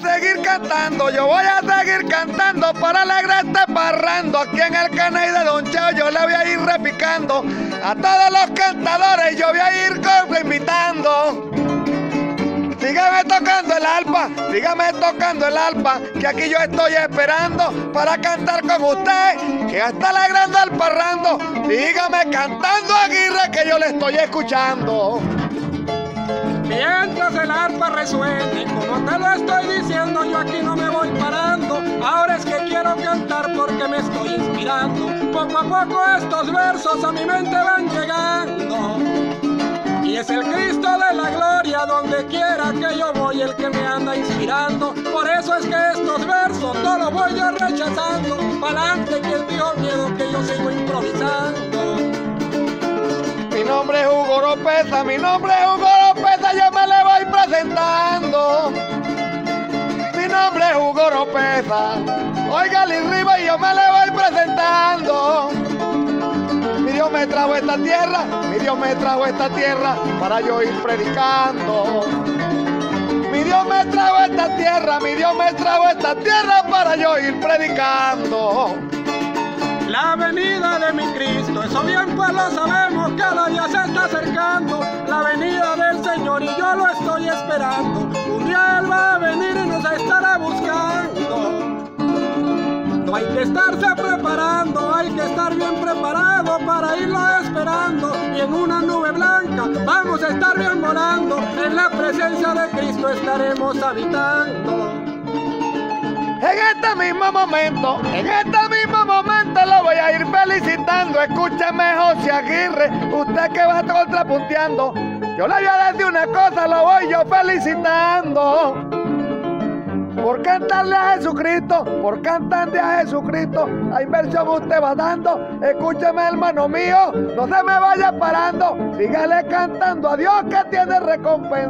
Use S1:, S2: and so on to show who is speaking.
S1: seguir cantando, yo voy a seguir cantando para alegrar este parrando. Aquí en el canal de Don Cheo yo le voy a ir repicando a todos los cantadores, yo voy a ir invitando. Sígame tocando el alpa, sígame tocando el alpa, que aquí yo estoy esperando para cantar con usted, que está alegrando el parrando. Sígame cantando Aguirre, que yo le estoy escuchando.
S2: Mientras el arpa resuene, como te lo estoy diciendo, yo aquí no me voy parando. Ahora es que quiero cantar porque me estoy inspirando. Poco a poco estos versos a mi mente van llegando. Y es el Cristo de la gloria donde quiera que yo voy el que me anda inspirando. Por eso es que estos versos no los voy yo rechazando. Pa'lante que el dijo miedo que yo sigo improvisando.
S1: Mi nombre es Hugo López, mi nombre es Hugo Oiga Riva y yo me le voy presentando. Mi Dios me trajo esta tierra, mi Dios me trajo esta tierra para yo ir predicando. Mi Dios me trajo esta tierra, mi Dios me trajo esta tierra para yo ir predicando.
S2: La venida de mi Cristo, eso bien pues lo sabemos, cada día se está acercando. La venida del Señor y yo lo estoy esperando. Un día Él va a venir hay que estarse preparando, hay que estar bien preparado para irlo esperando. Y en una nube blanca vamos a estar bien volando. En la presencia de Cristo estaremos habitando.
S1: En este mismo momento, en este mismo momento lo voy a ir felicitando. Escúcheme, José Aguirre, usted que va contrapunteando. Yo le voy a decir una cosa, lo voy yo felicitando. Por cantarle a Jesucristo, por cantarle a Jesucristo, la inversión usted va dando. Escúcheme, hermano mío, no se me vaya parando. Sígale cantando a Dios que tiene recompensa.